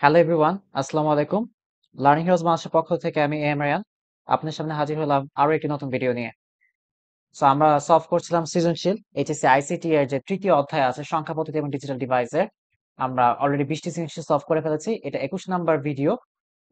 Hello everyone আসসালামু আলাইকুম learning heroes বাংলাদেশের পক্ষ থেকে আমি এম রায়ান আপনার সামনে হাজির হলাম আরও একটি নতুন ভিডিও নিয়ে। সো আমরা সলভ করছিলাম সৃজনশীল এইচএসসি আইসিটি এর যে তৃতীয় অধ্যায় আছে, সংখ্যা, পদ্ধতি এবং ডিজিটাল ডিভাইসের আমরা অলরেডি বিশটি সৃজনশীল সলভ করে ফেলেছি। এটা একুশ নাম্বার ভিডিও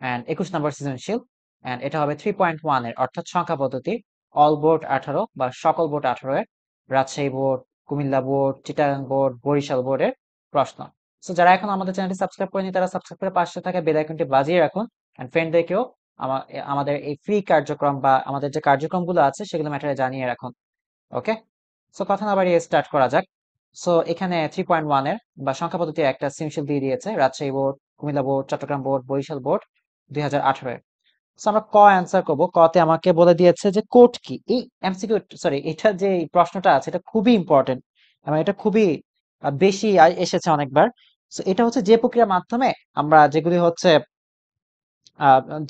অ্যান্ড একুশ নাম্বার সৃজনশীল। অ্যান্ড এটা হবে থ্রি পয়েন্ট ওয়ানের, অর্থাৎ সংখ্যা, পদ্ধতি। অল বোর্ড আঠারো বা সকল বোর্ড আঠারো এর, Rajshahi board Comilla board Chittagong board Barishal বোর্ডের প্রশ্ন। সো যারা এখন আমাদের চ্যানেলটি সাবস্ক্রাইব করেনি, তারা সাবস্ক্রাইব করে পাশে থাকা বেল আইকনটি বাজিয়ে রাখুন। এন্ড ফ্রেন্ডদেরকেও আমাদের এই ফ্রি কার্যক্রম বা আমাদের যে কার্যক্রমগুলো আছে, সেগুলো ম্যাটারে জানিয়ে রাখুন। ওকে সো কথা না বাড়িয়ে স্টার্ট করা যাক। সো এখানে থ্রি পয়েন্ট ওয়ানের বা সংখ্যা পদ্ধতি একটা সিমশিল দিয়ে দিয়েছে, Rajshahi board, Comilla board, Chattogram board, Barishal board, দুই হাজার আঠারো সো আমরা ক অ্যান্সার করব। কতে আমাকে বলে দিয়েছে যে কোড কি? এই এমসিকিউ সরি এটা যে প্রশ্নটা আছে, এটা খুবই ইম্পর্টেন্ট এবং এটা খুবই বেশি এসেছে অনেকবার। এটা হচ্ছে যে প্রক্রিয়ার মাধ্যমে আমরা যেগুলি হচ্ছে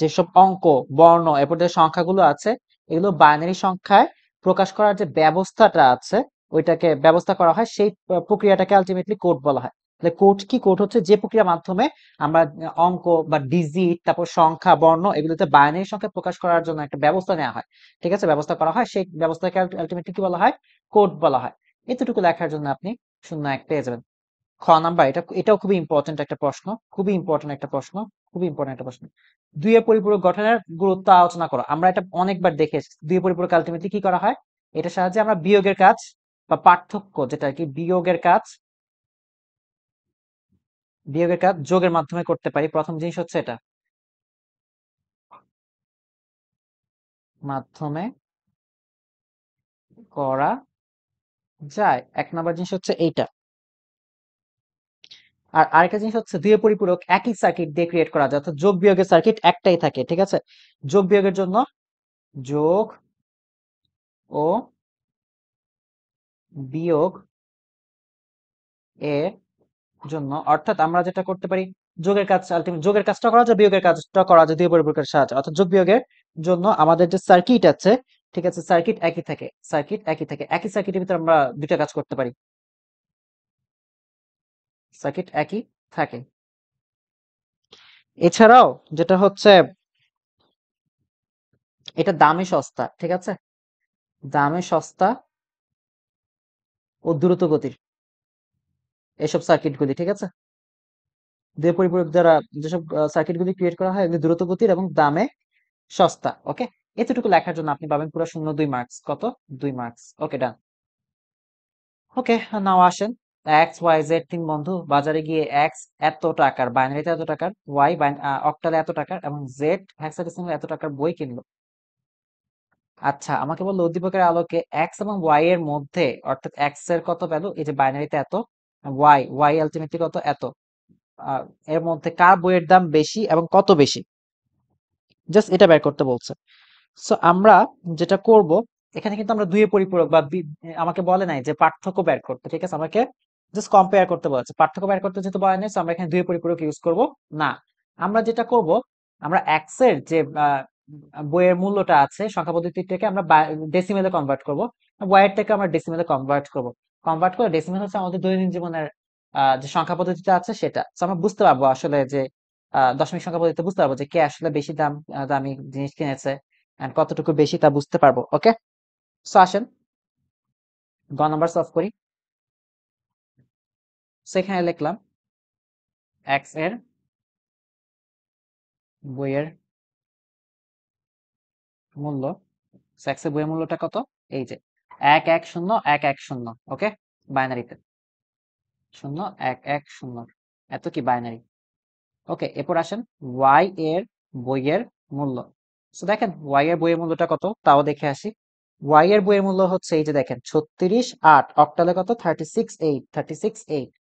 যেসব অঙ্ক, বর্ণ, এরপর যে সংখ্যাগুলো আছে, এগুলো বাইনারি সংখ্যায় প্রকাশ করার যে ব্যবস্থাটা আছে, ওইটাকে ব্যবস্থা করা হয়, সেই প্রক্রিয়াটাকে আলটিমেটলি কোড বলা হয়। তাহলে কোড কি? কোড হচ্ছে যে প্রক্রিয়ার মাধ্যমে আমরা অঙ্ক বা ডিজিট তারপর সংখ্যা, বর্ণ এগুলোতে বাইনারি সংখ্যা প্রকাশ করার জন্য একটা ব্যবস্থা নেওয়া হয়। ঠিক আছে? ব্যবস্থা করা হয়, সেই ব্যবস্থাকে আলটিমেটলি কি বলা হয়? কোড বলা হয়। এতটুকু লেখার জন্য আপনি শূন্য এক পেয়ে যাবেন। খ নাম্বার, এটা এটাও খুবই ইম্পর্টেন্ট একটা প্রশ্ন, খুবই ইম্পর্টেন্ট একটা প্রশ্ন, খুবই ইম্পর্টেন্ট একটা প্রশ্ন। দুইয়ের পরিপূরক গঠনের গুরুত্ব আলোচনা করো। আমরা এটা অনেকবার দেখে দুই পরিপূরক আলটিমেটলি কি করা হয়? এটা সাহায্যে আমরা বিয়োগের কাজ বা পার্থক্য যেটা কি বিয়োগের কাজ বিয়োগের কাজ যোগের মাধ্যমে করতে পারি। প্রথম জিনিস হচ্ছে এটা। মাধ্যমে করা যায়। এক নাম্বার জিনিস হচ্ছে এইটা। আর আরেকটা জিনিস হচ্ছে দুই পরিপূরক একই সার্কিট দিয়ে ক্রিয়েট করা যায়, অর্থাৎ যোগ বিয়োগের সার্কিট একটাই থাকে, ঠিক আছে? যোগ বিয়োগের জন্য যোগ ও বিয়োগ এর জন্য, অর্থাৎ আমরা যেটা করতে পারি, যোগের কাজ আলটিমেট যোগের কাজটা করা যায়, বিয়োগের কাজটা করা যায় দুই পরিপূরকের সাহায্যে, অর্থাৎ যোগ বিয়োগের জন্য আমাদের যে সার্কিট আছে, ঠিক আছে সার্কিট একই থাকে সার্কিট একই থাকে, একই সার্কিটের ভিতরে আমরা দুইটা কাজ করতে পারি। সার্কিট একই থাকে। এছাড়াও যেটা হচ্ছে, এটা দামে সস্তা, ঠিক আছে? দামে সস্তা ও দ্রুত গতির এসব সার্কিটগুলি ঠিক আছে? দুই পরিপূরক দ্বারা যেসব সার্কিটগুলি ক্রিয়েট করা হয়, এগুলি দ্রুত গতির এবং দামে সস্তা ওকে এতটুকু লেখার জন্য আপনি পাবেন পুরো শূন্য দুই মার্কস কত? দুই মার্কস ওকে ডান ওকে নাও আসেন। এক্স ওয়াই জেড তিন বন্ধু, বাজারে গিয়ে এক্স এত টাকার, বাইনারিতে এত টাকার ওয়াই অক্টালে এত টাকার এবং জেড এত টাকার বই কিনলো। আচ্ছা আমাকে বলল উদ্দীপকের আলোকে এক্স এবং ওয়াই এর মধ্যে, অর্থাৎ এক্সের কত ভ্যালু এই যে বাইনারিতে এত ওয়াই ওয়াই আলটিমেটলি কত? এত। এর মধ্যে কার বইয়ের দাম বেশি এবং কত বেশি? জাস্ট এটা বের করতে বলছে। সো আমরা যেটা করব, এখানে কিন্তু আমরা দুইয়ের পরিপূরক বা আমাকে বলে নাই যে পার্থক্য বের করতে, ঠিক আছে? আমাকে জাস্ট কম্পেয়ার করতে বলেছে। পার্থক্য বের করতে যেহেতু বলে নাই আমরা এখানে দুইয়ের পরিপূরক ইউজ করব। না, আমরা যেটা করব, আমরা এক্সের যে বইয়ের মূল্যটা আছে, সংখ্যা পদ্ধতিটাকে আমরা ডেসিমেলে কনভার্ট করব। থেকে আমরা ডেসিমেলে কনভার্ট করব। কনভার্ট করে ডেসিমেল হচ্ছে আমাদের দৈনন্দিন জীবনের যে সংখ্যা পদ্ধতিটা আছে সেটা। আমরা বুঝতে পারব আসলে যে দশমিক সংখ্যা পদ্ধতিতে বুঝতে পারব যে কে আসলে বেশি দাম দামি জিনিস কিনেছে এন্ড কতটুকু বেশি তা বুঝতে পারব ওকে সো আসেন, গ নাম্বার সলভ করি। সেখানে লিখলাম এক্সের বইয়ের মূল্য। এক্সের বইয়ের মূল্যটা কত? এই যে, এক এক শূন্য, এক এক শূন্য ওকে বাইনারিতে শূন্য, এক এক শূন্য, এত কি বাইনারি ওকে এরপর আসেন ওয়াই এর বইয়ের মূল্য। সো দেখেন ওয়াই এর বইয়ের মূল্যটা কত? তাও দেখে আসি। ওয়াই এর বইয়ের মূল্য হচ্ছে এই যে দেখেন, ছত্রিশ আট অক্টালে কত? Thirty six eight thirty six eight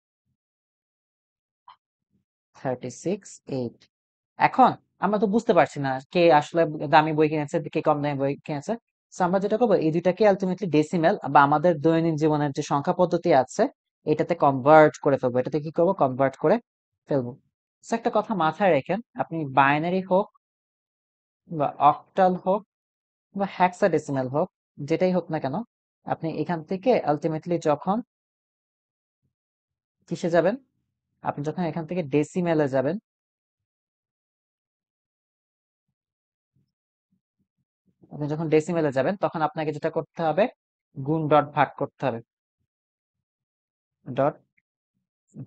এখন আমরা তো বুঝতে পারছি না কে আসলে দামি বই কিনেছে, কে কম দামি বই কিনেছে। আমরা যেটা করব, এই দুইটাকে আলটিমেটলি ডেসিমেল বা আমাদের দৈনন্দিন জীবনের যে সংখ্যা পদ্ধতি আছে, এটাতে কনভার্ট করে ফেলব। এটাতে কি করব? কনভার্ট করে ফেলব। একটা কথা মাথায় রেখেন, আপনি বাইনারি হোক বা অক্টাল হোক বা হ্যাক্সাডেসিমাল হোক, যেটাই হোক না কেন, আপনি এখান থেকে আলটিমেটলি যখন কিসে যাবেন? আপনি যখন এখান থেকে ডেসিমেলে যাবেন আপনি যখন ডেসিমেলে যাবেন, তখন আপনাকে যেটা করতে হবে, গুণ ডট ভাগ করতে হবে। ডট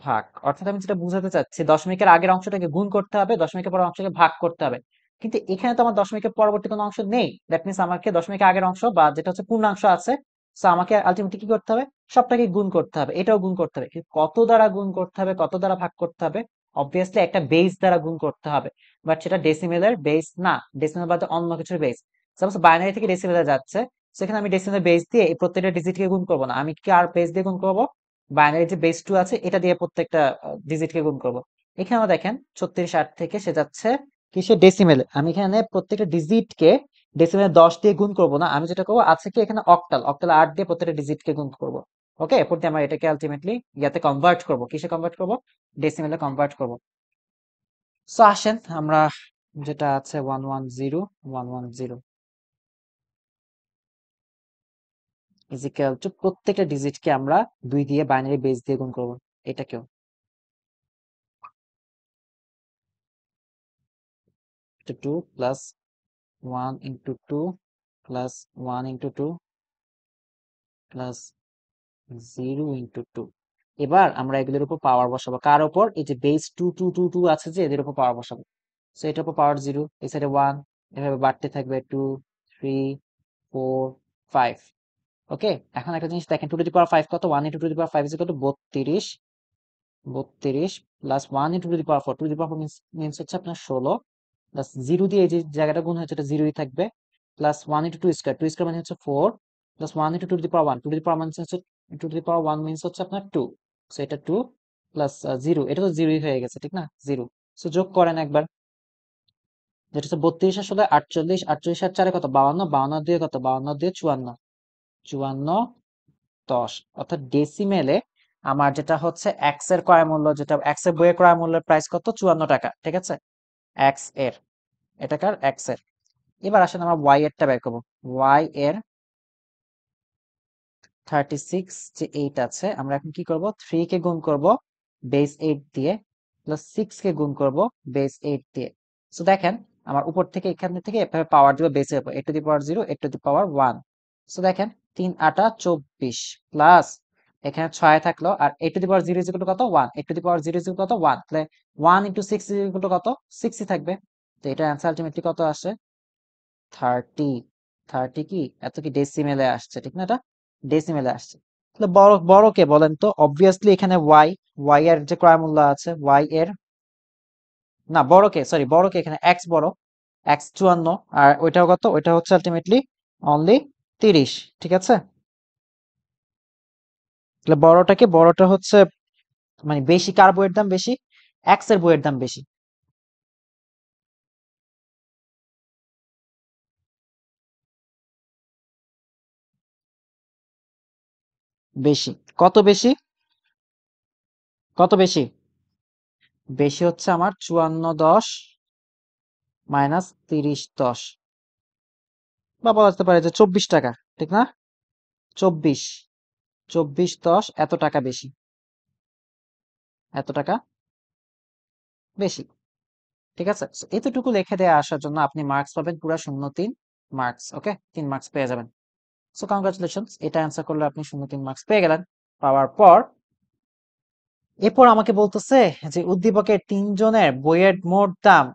ভাগ। অর্থাৎ আমি যেটা বুঝাতে চাচ্ছি, দশমিকের আগের অংশটাকে গুণ করতে হবে, দশমিকের পরের অংশকে ভাগ করতে হবে। কিন্তু এখানে তো আমার দশমিকের পরবর্তী কোনো অংশ নেই। দ্যাট মিনস আমাকে দশমিকের আগের অংশ বা যেটা হচ্ছে পূর্ণাংশ আছে সো আমাকে আলটিমেটলি কি করতে হবে? সবটাকে গুণ করতে হবে, এটাও গুণ করতে হবে, কত দ্বারা গুণ করতে হবে, কত দ্বারা ভাগ করতে হবে অবভিয়াসলি একটা বেস দ্বারা গুণ করতে হবে বাট সেটা ডেসিমেলের বেস না ডেসিমেল বাদে অন্য কিছুর বেস সাপোজ বাইনারি থেকে ডেসিমেলে যাচ্ছে, সেখানে আমি ডেসিমেল বেস দিয়ে এই প্রত্যেকটা ডিজিটকে গুণ করব না, আমি কি আর বেস দিয়ে গুণ করব বাইনারি যে বেস টু আছে, এটা দিয়ে প্রত্যেকটা ডিজিটকে গুণ করব, এখানে আমরা দেখেন ছত্রিশ আট থেকে সে যাচ্ছে কিসে ডেসিমেলে আমি এখানে প্রত্যেকটা ডিজিটকে ডেসিমেলে দশ দিয়ে গুণ করব না, আমি যেটা করব, আছে কি এখানে অক্টাল অক্টাল আট দিয়ে প্রত্যেকটা ডিজিটকে গুণ করব ওকে এরপর দিয়ে আমরা এটাকে আলটিমেটলি ইয়াতে কনভার্ট করব। কিসে কনভার্ট করব? ডেসিমেলে কনভার্ট করব। সো আসেন আমরা যেটা আছে one one zero one one zero equal to প্রত্যেকটা ডিজিটকে আমরা দুই দিয়ে বাইনারি বেস দিয়ে গুণ করব। এটাকেও। To 2 plus 1 into 2 plus 1 into 2 0 into 2 এবার আমরা এগুলোর উপর পাওয়ার বসাবো। কার উপর? এই যে base two two two two আছে যে, এদের উপর পাওয়ার বসাবো। সো এটার উপর পাওয়ার জিরো এই সাইডে ওয়ান এভাবে বাড়তে থাকবে two three four five okay এখন একটা জিনিস দেখেন two to the power five কত? One into two the power five কত বত্রিশ। বত্রিশ plus one into two the power four two the power four means হচ্ছে আপনার ষোলো। প্লাস জিরো দিয়ে যে জায়গাটা গুণ হয়েছে, এটা জিরোই থাকবে। Plus one into two square two square মানে হচ্ছে four plus one into two two the power one two two the power মানে হচ্ছে two the power one means হচ্ছে আপনার টু সো এটা টু প্লাস জিরো এটা তো জিরোই হয়ে গেছে, ঠিক না? জিরো সো যোগ করেন একবার। যেটা হচ্ছে বত্রিশ আসলে আটচল্লিশ আটচল্লিশ আর চারে কত? বাউন্ন বাউন্ন দিয়ে কত? বাউন্ন দিয়ে চুয়ান্ন। চুয়ান্ন, দশ। অর্থাৎ ডেসিমেলে আমার যেটা হচ্ছে এক্সের ক্রয় মূল্য, যেটা এক্সের বইয়ের ক্রয় মূল্যের প্রাইস কত? চুয়ান্ন টাকা, ঠিক আছে? এক্সের। এটাকার এক্সের। এবার আসেন আমরা ওয়াই এরটা বের করব। ওয়াই এর থার্টি সিক্স যে এইট আছে, আমরা এখন কি করব? থ্রি কে বেস এইট দিয়ে প্লাস সিক্স কে বেস এইট দিয়ে। উপর থেকে এখান থেকে পাওয়ার জিরো পাওয়ার ওয়ান তিন চব্বিশ প্লাস এখানে ছয় থাকল, আর এইট দি পাওয়ার জিরো কত? One eight to the power zero কত? ওয়ান ওয়ান ইন্টু সিক্স কত? সিক্সই থাকবে। তো এটা অ্যান্সার আলটিমেটলি কত আসে? থার্টি থার্টি কি? এত কি ডেসিমেলে আসছে, ঠিক না এটা? ডেসিমেলে আসছে। তাহলে বড় বড় কে বলেন তো? অবভিয়াসলি এখানে ওয়াই ওয়াই এর যে ক্রয় মূল্য আছে ওয়াই এর না, বড় কে সরি বড় কে এখানে এক্স বড় এক্স চুয়ান্ন, আর ওইটাও কত? ওইটা হচ্ছে আলটিমেটলি অনলি তিরিশ, ঠিক আছে? তাহলে বড়টাকে বড়টা হচ্ছে মানে বেশি, কার বইয়ের দাম বেশি? এক্সের বইয়ের দাম বেশি। বেশি। কত বেশি? কত বেশি? বেশি হচ্ছে আমার চুয়ান্ন দশ মাইনাস তিরিশ দশ। বা বলা যেতে পারে যে চব্বিশ টাকা, ঠিক না? চব্বিশ। চব্বিশ দশ এত টাকা বেশি। এত টাকা বেশি। ঠিক আছে? এতটুকু লিখে দেওয়া আসার জন্য আপনি মার্কস পাবেন পুরা শূন্য তিন মার্কস ওকে তিন মার্কস পেয়ে যাবেন। সো কংগ্রাচুলেশন এটা অ্যান্সার করলে আপনি শূন্য তিন মার্কস পেয়ে গেলেন। পাওয়ার পর এরপর আমাকে বলতেছে যে, উদ্দীপকের তিনজনের বইয়ের মোট দাম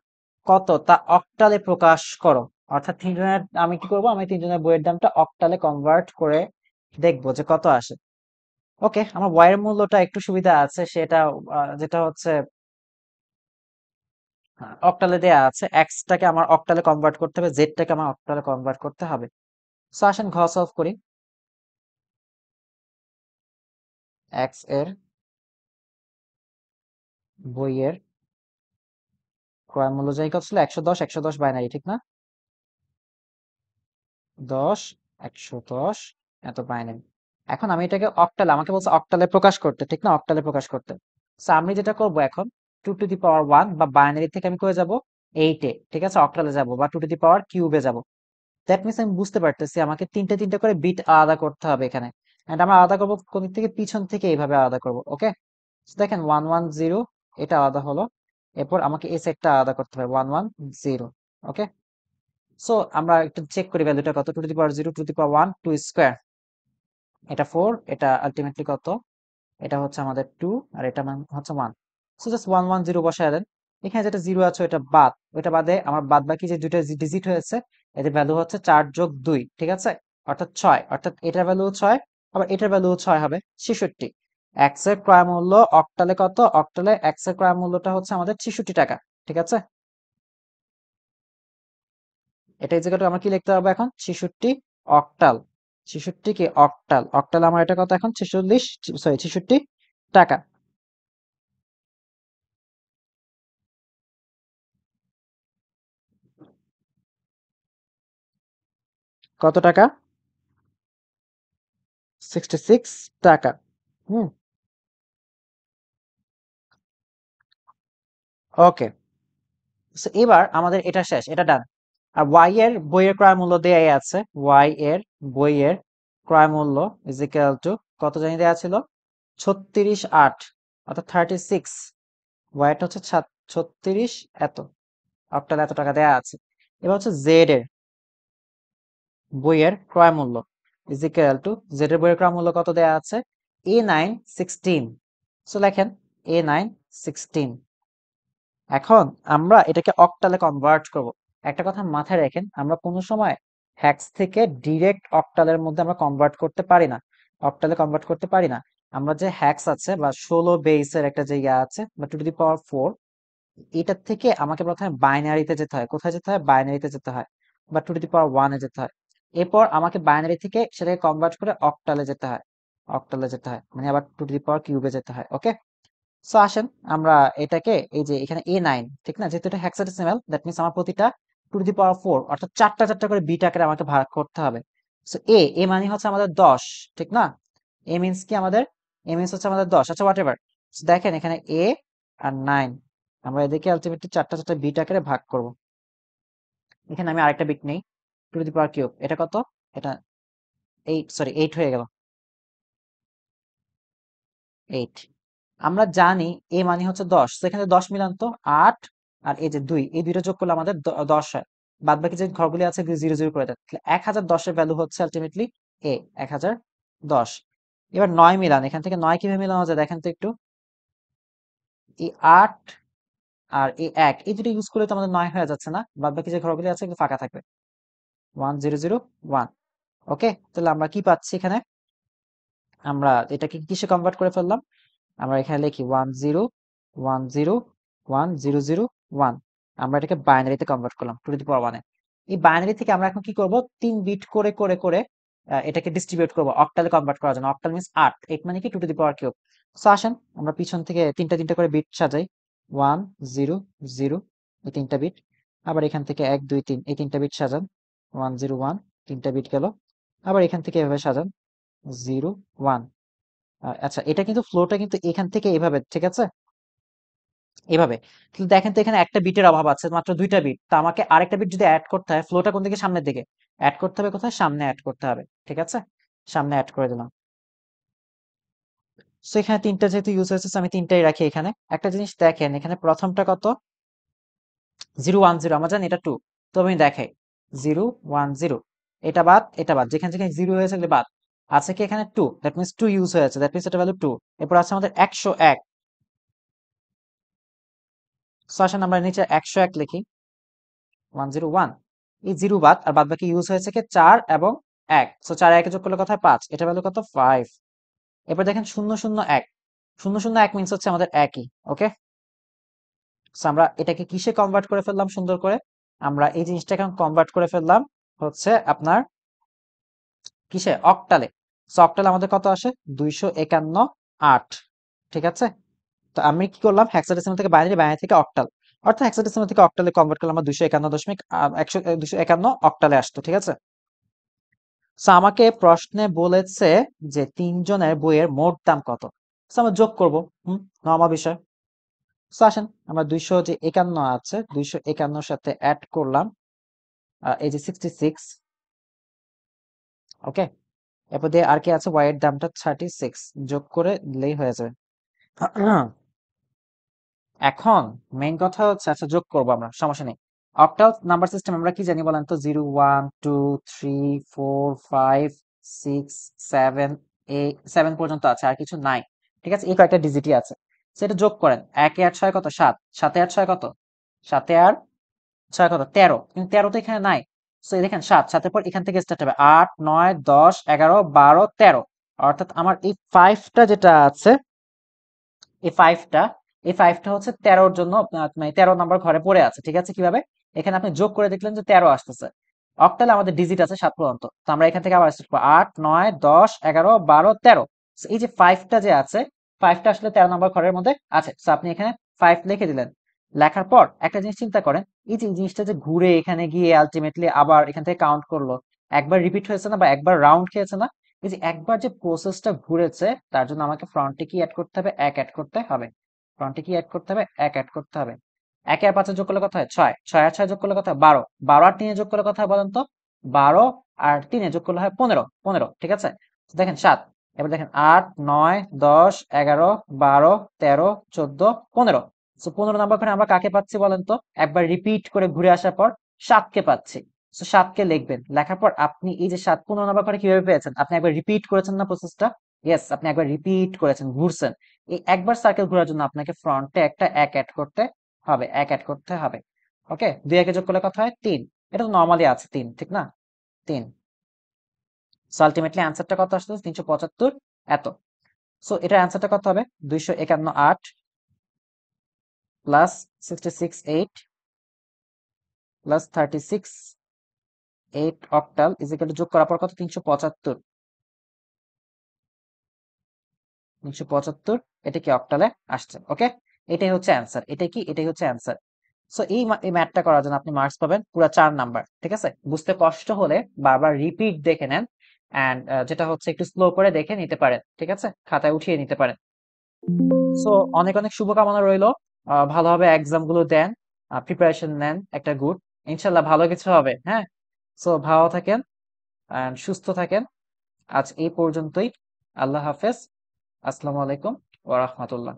কত? তা অক্টালে প্রকাশ করো। অর্থাৎ তিনজনের, আমি কি করব? আমি তিনজনের বইয়ের দামটা অক্টালে কনভার্ট করে দেখব যে কত আসে। ওকে, আমার বইয়ের মূল্যটা একটু সুবিধা আছে। সেটা যেটা হচ্ছে অক্টালে দেয়া আছে। এক্সটাকে আমার অক্টালে কনভার্ট করতে হবে জেডটাকে আমার অক্টালে কনভার্ট করতে হবে। সো আসেন ঘ সলভ করি। এক্সের বইয়ের ক্রয় মূল্য যাই কত ছিল? একশো দশ একশো দশ বাইনারি ঠিক না? দশ, একশো দশ, এত বাইনারি এখন আমি এটাকে অক্টালে আমাকে বলছে অক্টালে প্রকাশ করতে, ঠিক না? অক্টালে প্রকাশ করতে। আমি যেটা করব এখন two to the power one বা বাইনারি থেকে আমি কয়ে যাব? এইটে ঠিক আছে? অক্টালে যাব বা টু টু দি পাওয়ার কিউবে যাব। দ্যাট মিনস আমি বুঝতে পারতেছি, আমাকে তিনটে তিনটে করে বিট আলাদা করতে হবে এখানে। এন্ড আমরা আলাদা করব কোন থেকে? পিছন থেকে এইভাবে আলাদা করব ওকে দেখেন ওয়ান ওয়ান জিরো এটা আলাদা হলো। এরপর আমাকে এই সেটটা আলাদা করতে হবে one one zero okay so আমরা একটু চেক করি ভ্যালুটা কত? Two the power zero two the power one two square এটা ফোর এটা আলটিমেটলি কত? এটা হচ্ছে আমাদের টু আর এটা হচ্ছে one so just one one zero বসায় দেন। এখানে যেটা জিরো আছে ওটা বাদ। ওইটা বাদে আমার বাদ বাকি যে দুইটা ডিজিট হয়েছে এদের ভ্যালু হচ্ছে চার যোগ দুই, ঠিক আছে? অর্থাৎ ছয়, অর্থাৎ এটার ভ্যালু ছয়, আবার এটার ভ্যালু ছয় হবে ছেষট্টি। এক্সের ক্রয় মূল্য অক্টালে কত? অক্টালে এক্সের ক্রয় মূল্যটা হচ্ছে আমাদের ছেষট্টি টাকা, ঠিক আছে? এটা জায়গাটা আমার কি লিখতে হবে এখন? ছেষট্টি অক্টাল। ছেষট্টি কি অক্টাল? অক্টাল আমার এটা কত এখন? ছেচল্লিশ, সরি, ছেষট্টি টাকা। কত টাকা? সিক্সটি সিক্স টাকা। হুম। ওকে এবার আমাদের এটা শেষ, এটা ডান আর ওয়াই এর বইয়ের ক্রয় মূল্য দেয়াই আছে ওয়াই এর বইয়ের ক্রয় মূল্য ইজ ইকুয়াল টু কত জানি দেওয়া ছিল? ছত্রিশ আট, অর্থাৎ থার্টি সিক্স ওয়াইটা হচ্ছে ছত্রিশ এত অক্টাল এত টাকা দেয়া আছে। এবার হচ্ছে জেড এর। বইয়ের ক্রয় মূল্য ইজ ইকুয়াল টু জেড এর বইয়ের ক্রয় মূল্য কত দেয়া আছে? এ নাইন সিক্সটিন সো লেখেন এ নাইন সিক্সটিন এখন আমরা এটাকে অক্টালে কনভার্ট করব। একটা কথা মাথায় রাখেন, আমরা কোনো সময় হ্যাক্স থেকে ডিরেক্ট অক্টালের মধ্যে আমরা কনভার্ট করতে পারি না। অক্টালে কনভার্ট করতে পারি না। আমরা যে হ্যাক্স আছে বা ষোলো বেসের একটা যে ইয়া আছে, বা টু দি পাওয়ার ফোর এটার থেকে আমাকে প্রথমে বাইনারিতে যেতে হয়। কোথায় যেতে হয়? বাইনারিতে যেতে হয়। বা টু দি পাওয়ার ওয়ানে যেতে হয়। এরপর আমাকে বাইনারি থেকে সেটাকে কনভার্ট করে অক্টালে যেতে হয়। অক্টালে যেতে হয়। মানে আবার টু দি পাওয়ার কিউবে যেতে হয় ওকে সো আসেন আমরা এটাকে এই যে এখানে এ নাইন ঠিক না? যেহেতু এটা হ্যাক্সাডেসিমাল দ্যাট মিনস আমার প্রতিটা টু দি পাওয়ার ফোর অর্থাৎ চারটা চারটা করে বিট আকারে আমাকে ভাগ করতে হবে। সো এ এ মানে হচ্ছে আমাদের দশ, ঠিক না? এ মিনস কি আমাদের? এ মিনস হচ্ছে আমাদের দশ আচ্ছা হোয়াট এভার দেখেন এখানে এ আর নাইন আমরা এদিকে আলটিমেটলি চারটা চারটা বিট আকারে ভাগ করব। এখানে আমি আরেকটা বিট নেই। টু দি পাওয়ার কিউব, এটা কত? এটা এইট সরি এইট হয়ে গেল। এইট আমরা জানি এ মানে হচ্ছে দশ তো এখানে দশ মিলান তো আট আর এই যে দুই, এই দুইটা যোগ করলে আমাদের দশ হয়। বাদ বাকি যে ঘরগুলি আছে জিরো জিরো করে দেয় এক হাজার দশের ভ্যালু হচ্ছে আলটিমেটলি এ এক হাজার দশ। এবার নয় মিলান, এখান থেকে নয় কীভাবে মিলানো যায় দেখেন তো একটু। এই আট আর এই এক, এই দুটো ইউজ করলে তো আমাদের নয় হয়ে যাচ্ছে না বাদ বাকি যে ঘরগুলি আছে ফাঁকা থাকবে। One zero zero one okay তাহলে আমরা কি পাচ্ছি এখানে? আমরা এটাকে কিসে কনভার্ট করে ফেললাম? আমরা এখানে লিখি one zero one zero one zero zero one আমরা এটাকে বাইনারিতে কনভার্ট করলাম টু দি পাওয়ার এই বাইনারি থেকে আমরা এখন কি করব? বিট করে করে করে এটাকে ডিস্ট্রিবিউট করব অক্টালে কনভার্ট করার জন্য। অক্টাল মিনস আট এইট মানে কি? Two the power cube so আসেন, আমরা পিছন থেকে তিনটা তিনটা করে বিট সাজাই। ওয়ান জিরো জিরো এই তিনটা বিট আবার এখান থেকে এক, দুই, তিন, এই তিনটা বিট সাজান। ওয়ান জিরো ওয়ান তিনটা বিট গেল। আবার এখান থেকে এভাবে সাজান জিরো ওয়ান আচ্ছা এটা কিন্তু ফ্লোটা কিন্তু এখান থেকে এভাবে, ঠিক আছে? এভাবে। কিন্তু দেখেন তো এখানে একটা বিটের অভাব আছে, মাত্র দুইটা বিট তো আমাকে আরেকটা বিট যদি অ্যাড করতে হয় ফ্লোটা কোন দিকে? সামনের দিকে। অ্যাড করতে হবে কোথায়? সামনে অ্যাড করতে হবে, ঠিক আছে? সামনে অ্যাড করে দিলাম। সো এখানে তিনটা যেহেতু ইউজ হয়েছে আমি তিনটাই রাখি এখানে। একটা জিনিস দেখেন, এখানে প্রথমটা কত? জিরো ওয়ান জিরো আমরা জানি এটা টু তো আমি দেখাই। Zero, one, zero. এটা বাদ এটা বাদ। যেখানে যেখানে জিরো হয়েছে বাদ। আছে কি এখানে two that means two use হয়েছে দ্যাট মিনস এটা ভ্যালু টু এরপর আছে আমাদের একশো এক। আসেন আমরা নিচে একশো এক লিখি। ওয়ান জিরো ওয়ান এই জিরো বাদ, আর বাদ বাকি ইউজ হয়েছে কি? চার এবং এক। সো চার একে যোগ করলে কোথায় পাঁচ। এটা ভ্যালু কত? ফাইভ এরপর দেখেন শূন্য শূন্য, এক। শূন্য শূন্য, এক মিনস হচ্ছে আমাদের একই ওকে আমরা এটাকে কিসে কনভার্ট করে ফেললাম? সুন্দর করে। আমরা এই জিনিসটা এখন কনভার্ট করে ফেললাম হচ্ছে আপনার কিসে? অক্টালে অক্টালে আমাদের কত আসে? দুইশো একান্ন আট। ঠিক আছে? তো আমি কি করলাম? হেক্সাডেসিমাল থেকে বাইনারি বাইনারি থেকে অক্টাল অর্থাৎ হেক্সাডেসিমাল থেকে অক্টালে কনভার্ট করলাম, আমরা দুইশো একান্ন দশমিক একশো দুইশো একান্ন অক্টালে আসতো, ঠিক আছে? সো আমাকে প্রশ্নে বলেছে যে তিনজনের বইয়ের মোট দাম কত? আমরা যোগ করব, হম? নর্মাল বিষয়। আসেন আমরা দুইশো যে একান্ন আছে, দুইশো একান্নর সাথে অ্যাড করলাম এই যে সিক্সটি সিক্স ওকে এরপর দিয়ে আর কি আছে ওয়াই এর দামটা থার্টি সিক্স যোগ করে দিলেই হয়ে যাবে। এখন মেইন কথা হচ্ছে আচ্ছা যোগ করব আমরা, সমস্যা নেই। অক্টাল নাম্বার সিস্টেম আমরা কি জানি বলেন তো? Zero one two three four five six seven eight seven পর্যন্ত আছে, আর কিছু নাই। ঠিক আছে? এই কয়েকটা ডিজিটই আছে। সেটা যোগ করেন। একে আট ছয় কত? সাত। সাতে আট ছয় কত? সাতে আর ছয় কত? তেরো। কিন্তু তেরো তো এখানে নাই। সো দেখেন, সাত। সাতের পর এখান থেকে স্টার্ট হবে। আট, নয়, দশ, এগারো, বারো, তেরো। অর্থাৎ আমার এই ফাইভটা যেটা আছে, এই ফাইভটা এই ফাইভটা হচ্ছে তেরোর জন্য মানে তেরো নাম্বার ঘরে পড়ে আছে। ঠিক আছে? কীভাবে? এখানে আপনি যোগ করে দেখলেন যে তেরো আসতেছে। অক্টালে আমাদের ডিজিট আছে সাত পর্যন্ত। তো আমরা এখান থেকে আবার আট, নয়, দশ, এগারো, বারো, তেরো। এই যে ফাইভটা যে আছে ফাইভটা আসলে তেরো নম্বর ঘরের মধ্যে আছে। তো আপনি এখানে ফাইভ লিখে দিলেন। লেখার পর একটা জিনিস চিন্তা করেন, এই যে জিনিসটা যে ঘুরে এখানে গিয়ে আলটিমেটলি আবার এখান থেকে কাউন্ট করল, একবার রিপিট হয়েছে না বা একবার রাউন্ড খেয়েছে না, এই যে একবার যে প্রসেসটা ঘুরেছে, তার জন্য আমাকে ফ্রন্টে কি অ্যাড করতে হবে? এক অ্যাড করতে হবে। ফ্রন্টে কি অ্যাড করতে হবে? এক অ্যাড করতে হবে। একে আর পাঁচে যোগ করলে কথা হয়? ছয়। ছয় আর ছয় যোগ করলে কথা বারো। বারো আর তিনে যোগ করলে কথা বলেন তো? বারো আর তিনে যোগ করলে হয় পনেরো। পনেরো, ঠিক আছে? দেখেন, সাত। এবার দেখেন আট, নয়, দশ, এগারো, বারো, তেরো, চোদ্দ, পনেরো। সো পনেরো নাম্বার করে আমরা কাকে পাচ্ছি বলেন তো? একবার রিপিট করে ঘুরে আসার পর সাতকে পাচ্ছি। সো সাতকে লিখবেন। লেখার পর আপনি এই যে সাত পনেরো নাম্বার করে কীভাবে পেয়েছেন? আপনি একবার রিপিট করেছেন না প্রসেসটা ইয়েস আপনি একবার রিপিট করেছেন, ঘুরছেন। এই একবার সার্কেল ঘোরার জন্য আপনাকে ফ্রন্টে একটা এক অ্যাড করতে হবে, এক অ্যাড করতে হবে। ওকে দুই একে যোগ করলে কথা হয়? তিন। এটা তো নর্মালি আছে, তিন, ঠিক না? তিন। সো আলটিমেটলি অ্যান্সারটা কত আসছে তিনশো পঁচাত্তর। এত। সো এটার অ্যান্সারটা কত হবে? দুইশো একান্ন আট plus sixty six eight plus thirty six eight octal equal যোগ করার পর কত? তিনশো পঁচাত্তর। তিনশো পঁচাত্তর, এটা কি অক্টালে আসছে? ওকে এটাই হচ্ছে অ্যান্সার এটা কি? এটাই হচ্ছে অ্যান্সার সো এই ম্যাথটা করার জন্য আপনি মার্কস পাবেন পুরো চার নাম্বার ঠিক আছে? বুঝতে কষ্ট হলে বারবার রিপিট দেখে নেন। অ্যান্ড যেটা হচ্ছে একটু স্লো করে দেখে নিতে পারেন, ঠিক আছে? খাতায় উঠিয়ে নিতে পারেন। সো অনেক অনেক শুভকামনা রইল। ভালোভাবে এক্সামগুলো দেন প্রিপারেশন নেন, একটা গুড ইনশাল্লাহ ভালো কিছু হবে হ্যাঁ? সো ভালো থাকেন অ্যান্ড সুস্থ থাকেন। আজ এই পর্যন্তই। আল্লাহ হাফেজ। আসসালামু আলাইকুম ওয়া রাহমাতুল্লাহ।